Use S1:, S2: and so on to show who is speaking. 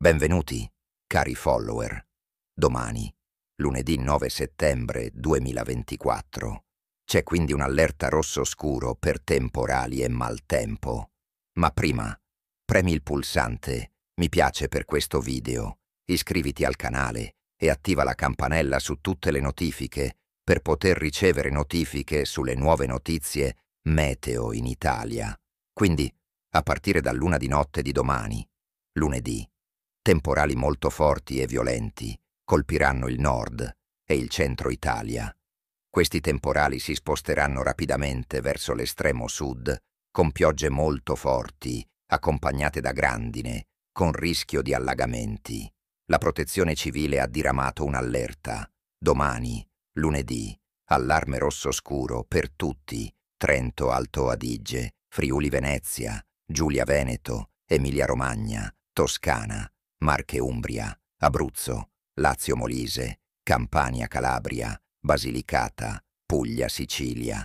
S1: Benvenuti, cari follower. Domani, lunedì 9 settembre 2024, c'è quindi un'allerta rosso scuro per temporali e maltempo. Ma prima, premi il pulsante mi piace per questo video, iscriviti al canale e attiva la campanella su tutte le notifiche per poter ricevere notifiche sulle nuove notizie meteo in Italia. Quindi, a partire da luna di notte di domani, lunedì, temporali molto forti e violenti colpiranno il nord e il centro Italia. Questi temporali si sposteranno rapidamente verso l'estremo sud con piogge molto forti, accompagnate da grandine, con rischio di allagamenti. La protezione civile ha diramato un'allerta. Domani, lunedì, allarme rosso scuro per tutti, Trento Alto Adige, Friuli Venezia, Giulia Veneto, Emilia Romagna, Toscana, Marche Umbria, Abruzzo, Lazio Molise, Campania Calabria, Basilicata, Puglia Sicilia,